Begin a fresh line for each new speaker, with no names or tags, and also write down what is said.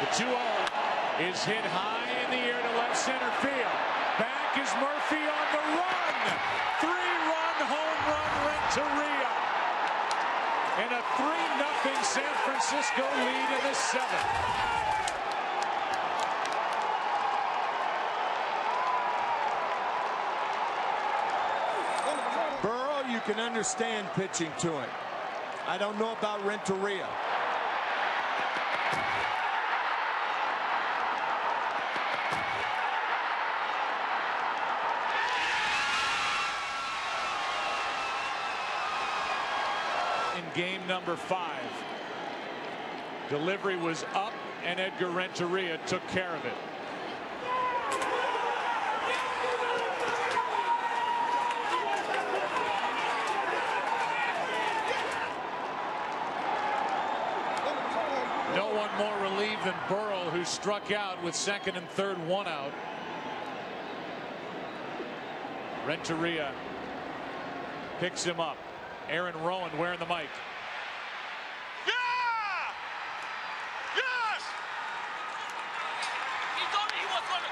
The 2-0 is hit high in the air to left center field. Back is Murphy on the run. Three-run home run Renteria. And a 3-0 San Francisco lead in the seventh.
Burrell, you can understand pitching to him. I don't know about Renteria.
In game number five. Delivery was up, and Edgar Renteria took care of it. No one more relieved than Burrell, who struck out with second and third one out. Renteria picks him up. Aaron Rowand wearing the mic.
Yeah! Yes!
He told me he was going to